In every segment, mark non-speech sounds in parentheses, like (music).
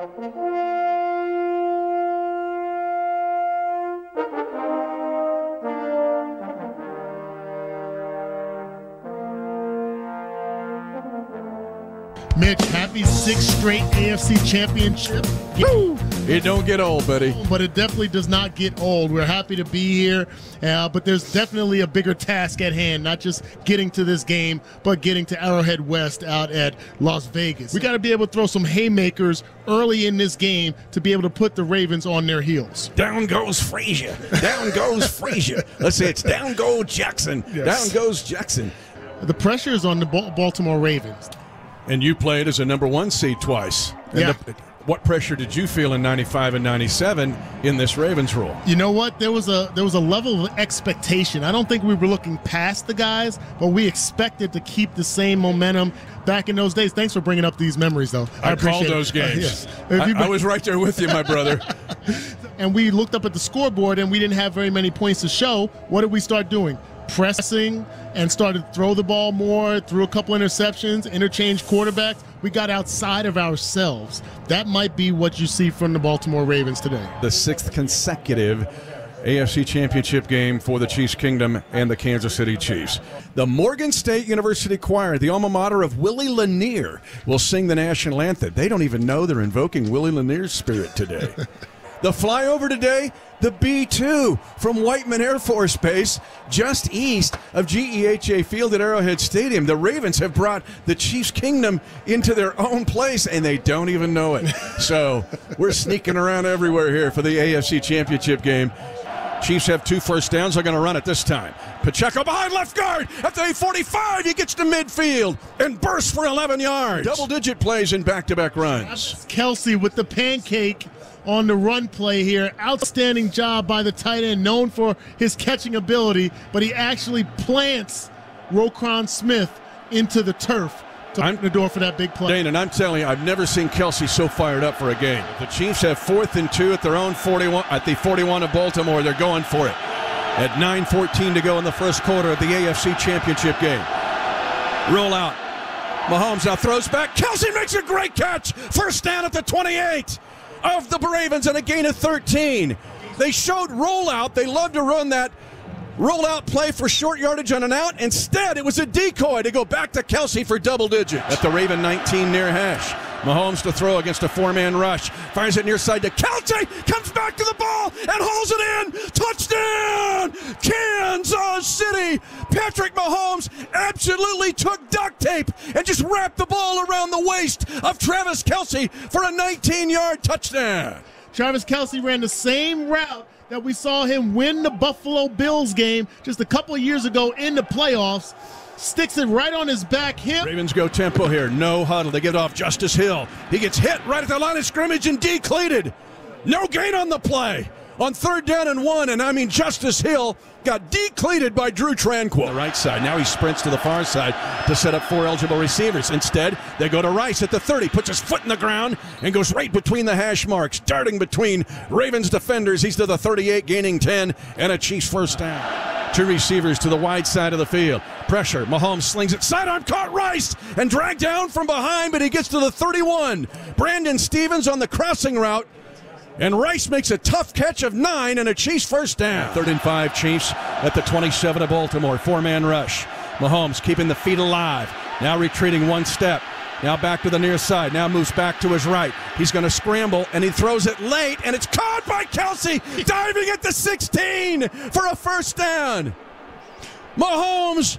Thank you. Mitch, happy sixth straight AFC championship. Woo! It don't get old, buddy. But it definitely does not get old. We're happy to be here, uh, but there's definitely a bigger task at hand, not just getting to this game, but getting to Arrowhead West out at Las Vegas. We got to be able to throw some haymakers early in this game to be able to put the Ravens on their heels. Down goes Frazier. Down goes Frazier. Let's say it's down goes Jackson. Yes. Down goes Jackson. The pressure is on the Baltimore Ravens. And you played as a number one seed twice. And Yeah. the- what pressure did you feel in 95 and 97 in this Ravens role? You know what? There was a there was a level of expectation. I don't think we were looking past the guys, but we expected to keep the same momentum back in those days. Thanks for bringing up these memories, though. I, appreciate called it. those Uh, games. (laughs) yes. If I, I was right there with you, my brother. (laughs) and we looked up at the scoreboard and we didn't have very many points to show. What did we start doing? Pressing and started to throw the ball more, threw a couple interceptions, interchanged quarterbacks. We got outside of ourselves. That might be what you see from the Baltimore Ravens today. the sixth consecutive AFC Championship game for the Chiefs Kingdom and the Kansas City Chiefs. The Morgan State University Choir, the alma mater of Willie Lanier, will sing the national anthem. They don't even know they're invoking Willie Lanier's spirit today. (laughs) the flyover today, the B 2 from Whiteman Air Force Base, just east of GEHA Field at Arrowhead Stadium. The Ravens have brought the Chiefs Kingdom into their own place, and they don't even know it. So we're sneaking around everywhere here for the AFC Championship game. Chiefs have two first downs. They're going to run it this time. Pacheco behind left guard at the 45. He gets to midfield and bursts for 11 yards. Double digit plays in back to back runs. Kelce with the pancake on the run play here. Outstanding job by the tight end, known for his catching ability, but he actually plants Roquan Smith into the turf to I'm- open the door for that big play. Dane, and I'm telling you, I've never seen Kelce so fired up for a game. The Chiefs have fourth and two at their own 41 at the 41 of Baltimore. They're going for it. At 9:14 to go in the first quarter of the AFC Championship game. Roll out. Mahomes now throws back. Kelce makes a great catch. First down at the 28 of the Ravens and a gain of 13. They showed rollout. They love to run that rollout play for short yardage on an out. Instead, it was a decoy to go back to Kelce for double digits at the Raven 19 near hash. Mahomes to throw against a four-man rush. Fires it near side to Kelce. Comes back to the ball and holds it in. Touchdown! Kansas City. Patrick Mahomes absolutely took duct tape and just wrapped the ball around the waist of Travis Kelce for a 19-yard touchdown. Travis Kelce ran the same route that we saw him win the Buffalo Bills game just a couple years ago in the playoffs. Sticks it right on his back hip. Ravens go tempo here. No huddle. They get off Justice Hill. He gets hit right at the line of scrimmage and decleated. No gain on the play. On third down and one, and I mean Justice Hill got decleated by Drue Tranquill. The right side. Now he sprints to the far side to set up four eligible receivers. Instead, they go to Rice at the 30, puts his foot in the ground, and goes right between the hash marks, darting between Ravens defenders. He's to the 38, gaining 10, and a Chiefs first down. Two receivers to the wide side of the field. Pressure. Mahomes slings it. Sidearm caught Rice and dragged down from behind, but he gets to the 31. Brandon Stevens on the crossing route. And Rice makes a tough catch of nine and a Chiefs first down. Third and five, Chiefs at the 27 of Baltimore. Four man rush. Mahomes keeping the feet alive. Now retreating one step. Now back to the near side. Now moves back to his right. He's going to scramble and he throws it late and it's caught by Kelce diving at the 16 for a first down. Mahomes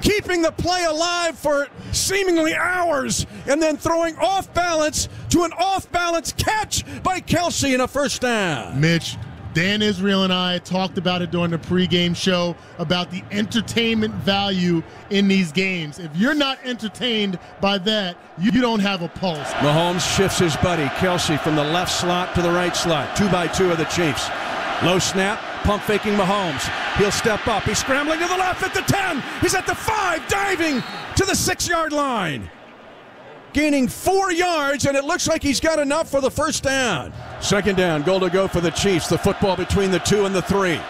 keeping the play alive for seemingly hours and then throwing off balance to an off balance catch by Kelce in a first down. Mitch, Dan Israel and I talked about it during the pregame show about the entertainment value in these games. If you're not entertained by that, you don't have a pulse. Mahomes shifts his buddy, Kelce, from the left slot to the right slot. Two by two of the Chiefs. Low snap, pump faking Mahomes. He'll step up. He's scrambling to the left at the 10. He's at the 5, diving to the 6 yard line. Gaining four yards, and it looks like he's got enough for the first down. Second down, goal to go for the Chiefs. The football between the two and the three.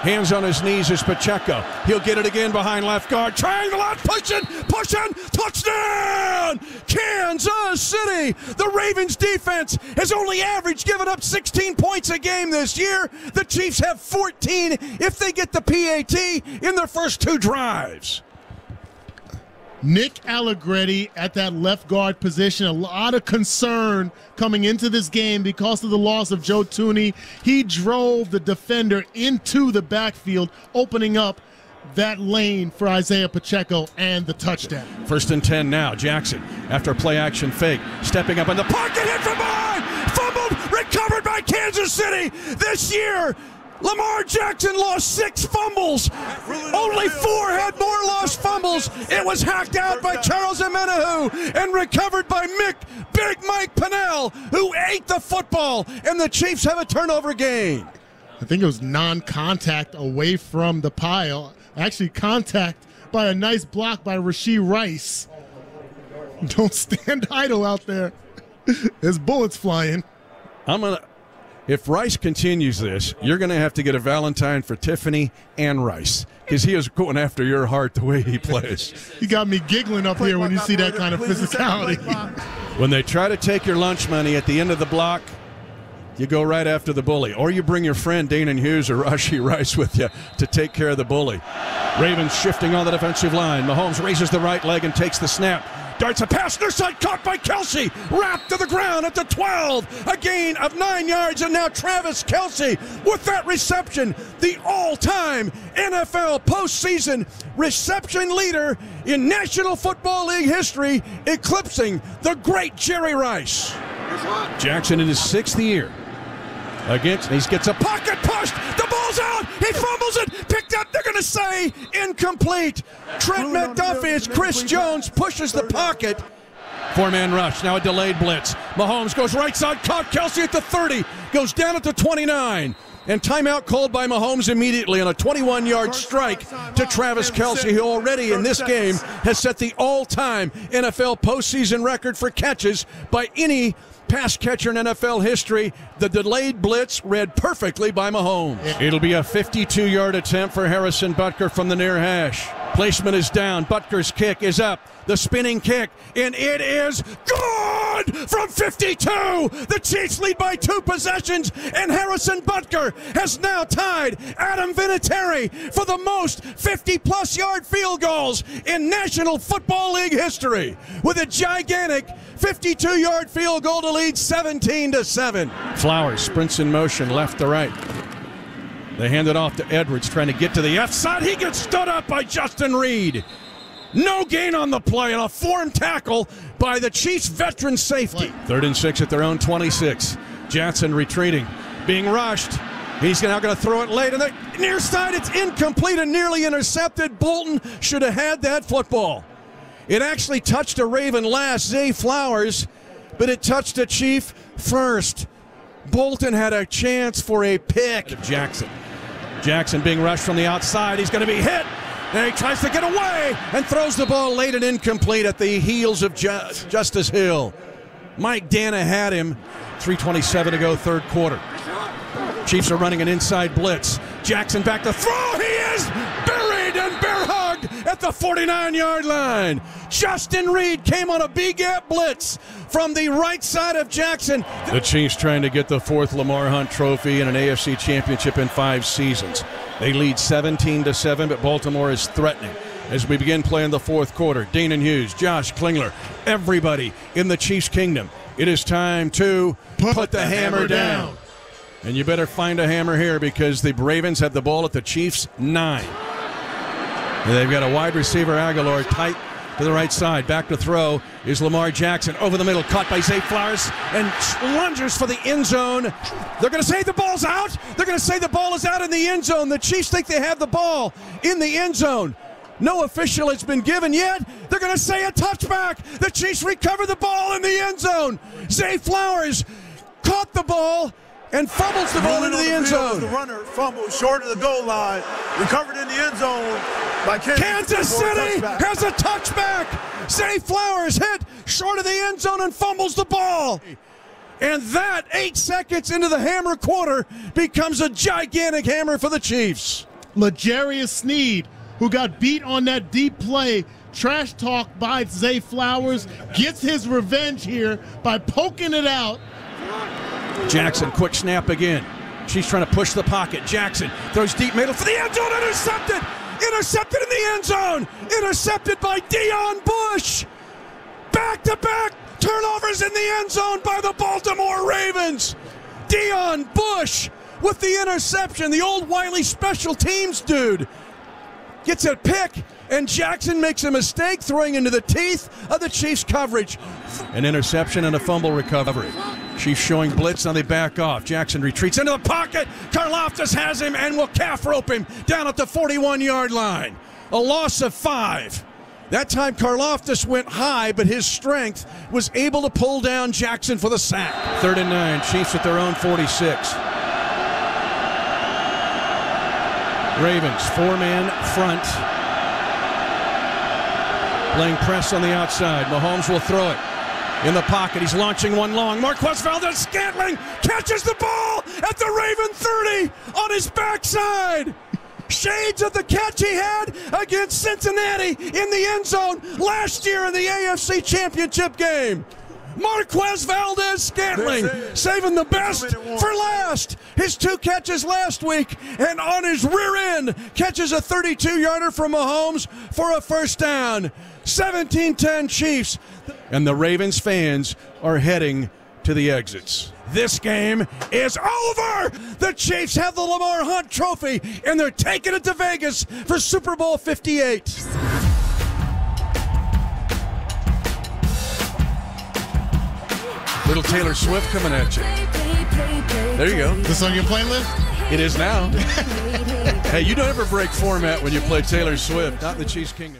Hands on his knees is Pacheco. He'll get it again behind left guard. Triangle out, pushing, pushing, touchdown! Kansas City! The Ravens defense has only averaged giving up 16 points a game this year. The Chiefs have 14 if they get the PAT in their first two drives. Nick Allegretti at that left guard position. A lot of concern coming into this game because of the loss of Joe Thuney. He drove the defender into the backfield, opening up that lane for Isaiah Pacheco and the touchdown. First and 10 now. Jackson, after a play action fake, stepping up in the pocket, hit from behind, fumbled, recovered by Kansas City. This year, Lamar Jackson lost six fumbles. Only four had more lost fumbles. It was hacked out by Charles Omenihu and recovered by Mick Big Mike Pennel, who ate the football. And the Chiefs have a turnover game. I think it was non-contact away from the pile. Actually, contact by a nice block by Rashee Rice. (laughs) Don't stand idle out there. (laughs) There's bullets flying. I'm gonna if Rice continues this, you're going to have to get a Valentine for Tiffany and Rice because he is going after your heart the way he plays. you got me giggling up here when you see that kind of physicality. (laughs) when they try to take your lunch money at the end of the block, you go right after the bully, or you bring your friend Danan Hughes or Rashee Rice with you to take care of the bully. Ravens shifting on the defensive line. Mahomes raises the right leg and takes the snap. Darts a pass near side, caught by Kelce. Wrapped to the ground at the 12. A gain of nine yards, and now Travis Kelce with that reception, the all time NFL postseason reception leader in National Football League history, eclipsing the great Jerry Rice. Jackson in his sixth year against. He gets a pocket Out. He fumbles it. Picked up. They're going to say incomplete. Trent McDuffie as Chris Jones pushes the pocket. Four man rush. Now a delayed blitz. Mahomes goes right side. Caught Kelce at the 30. Goes down at the 29. And timeout called by Mahomes immediately on a 21 yard strike to Travis Kelce, who already in this game has set the all time NFL postseason record for catches by any pass catcher in NFL history. The delayed blitz read perfectly by Mahomes. It'll be a 52 yard attempt for Harrison Butker from the near hash. Placement is down. Butker's kick is up. The spinning kick, and it is good from 52. The Chiefs lead by two possessions, and Harrison Butker has now tied Adam Vinatieri for the most 50 plus yard field goals in National Football League history with a gigantic 52 yard field goal to lead 17 to 7. Flowers sprints in motion left to right. They hand it off to Edwards, trying to get to the F side. He gets stood up by Justin Reid. No gain on the play and a form tackle by the Chiefs veteran safety. Third and six at their own 26. Jackson retreating, being rushed. He's now going to throw it late, and the near side, it's incomplete and nearly intercepted. Bolton should have had that football. It actually touched a Raven last, Zay Flowers, but it touched a Chief first. Bolton had a chance for a pick. Jackson. Jackson being rushed from the outside. He's going to be hit. And he tries to get away and throws the ball late and incomplete at the heels of Ju- Justice Hill. Mike Danna had him. 327 to go, third quarter. Chiefs are running an inside blitz. Jackson back to throw. He is buried and bear hugged at the 49 yard line. Justin Reid came on a B gap blitz from the right side of Jackson. The Chiefs trying to get the fourth Lamar Hunt trophy in an AFC championship in five seasons. They lead 17 to 7, but Baltimore is threatening. As we begin playing the fourth quarter, Danan Hughes, Josh Klingler, everybody in the Chiefs kingdom. It is time to put, put the, the, hammer, hammer down. down. And you better find a hammer here because the Ravens have the ball at the Chiefs' nine. They've got a wide receiver, Agholor, tight to the right side. Back to throw is Lamar Jackson over the middle, caught by Zay Flowers and lunges for the end zone. They're going to say the ball's out. They're going to say the ball is out in the end zone. The Chiefs think they have the ball in the end zone. No official has been given yet. They're going to say a touchback. The Chiefs recover the ball in the end zone. Zay Flowers caught the ball and fumbles the ball into the, the end zone. The runner fumbles short of the goal line, recovered in the end zone Kansas, Kansas City has a touchback. Zay Flowers hit short of the end zone and fumbles the ball. And that, eight seconds into the hammer quarter, becomes a gigantic hammer for the Chiefs. L'Jarius Sneed, who got beat on that deep play, trash talk by Zay Flowers, gets his revenge here by poking it out. Jackson, quick snap again. She's trying to push the pocket. Jackson throws deep middle for the end zone. Intercepted! Intercepted in the end zone! Intercepted by Deon Bush! Back to back turnovers in the end zone by the Baltimore Ravens! Deon Bush with the interception. The old Wiley special teams dude gets a pick, and Jackson makes a mistake throwing into the teeth of the Chiefs' coverage. An interception and a fumble recovery. Chiefs showing blitz, now they back off. Jackson retreats into the pocket. Karlaftis has him and will calf rope him down at the 41 yard line. A loss of five. That time Karlaftis went high, but his strength was able to pull down Jackson for the sack. Third and nine, Chiefs at their own 46. Ravens, four man front. Playing press on the outside. Mahomes will throw it. In the pocket, he's launching one long. Marquez Valdes Scantling catches the ball at the Raven 30 on his backside. Shades of the catch he had against Cincinnati in the end zone last year in the AFC Championship game. Marquez Valdes Scantling saving the best for last. His two catches last week, and on his rear end, catches a 32 yarder from Mahomes for a first down. 17 10 Chiefs. And the Ravens fans are heading to the exits. This game is over. The Chiefs have the Lamar Hunt Trophy, and they're taking it to Vegas for Super Bowl 58. Little Taylor Swift coming at you. There you go. This on your playlist? It is now. (laughs) hey, you don't ever break format when you play Taylor Swift, not in the Chiefs Kingdom.